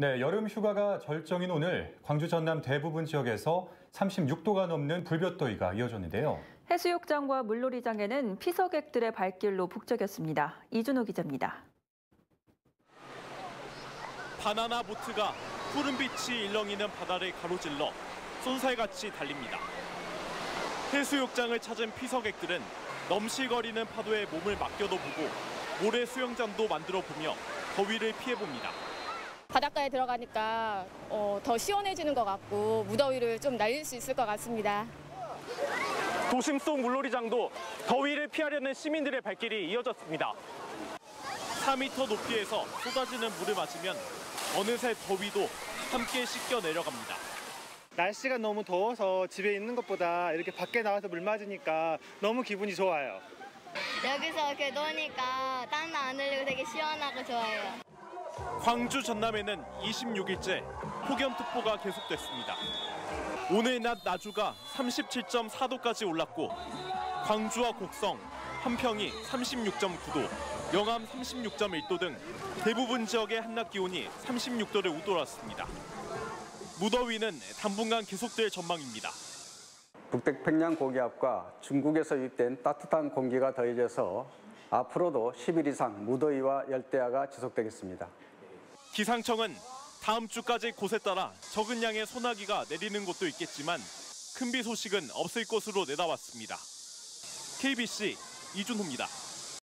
네, 여름 휴가가 절정인 오늘 광주 전남 대부분 지역에서 36도가 넘는 불볕더위가 이어졌는데요. 해수욕장과 물놀이장에는 피서객들의 발길로 북적였습니다. 이준호 기자입니다. 바나나 보트가 푸른 빛이 일렁이는 바다를 가로질러 쏜살같이 달립니다. 해수욕장을 찾은 피서객들은 넘실거리는 파도에 몸을 맡겨도 보고 모래 수영장도 만들어 보며 더위를 피해 봅니다. 바닷가에 들어가니까 어, 더 시원해지는 것 같고 무더위를 좀 날릴 수 있을 것 같습니다. 도심 속 물놀이장도 더위를 피하려는 시민들의 발길이 이어졌습니다. 4m 높이에서 쏟아지는 물을 맞으면 어느새 더위도 함께 씻겨 내려갑니다. 날씨가 너무 더워서 집에 있는 것보다 이렇게 밖에 나와서 물 맞으니까 너무 기분이 좋아요. 여기서 이렇게 노니까 땀도 안 흘리고 되게 시원하고 좋아요. 광주 전남에는 26일째 폭염특보가 계속됐습니다. 오늘 낮 나주가 37.4도까지 올랐고 광주와 곡성, 함평이 36.9도, 영암 36.1도 등 대부분 지역의 한낮 기온이 36도를 웃돌았습니다. 무더위는 당분간 계속될 전망입니다. 북태평양 고기압과 중국에서 유입된 따뜻한 공기가 더해져서 앞으로도 10일 이상 무더위와 열대야가 지속되겠습니다. 기상청은 다음 주까지 곳에 따라 적은 양의 소나기가 내리는 곳도 있겠지만 큰 비 소식은 없을 것으로 내다봤습니다. KBC 이준호입니다.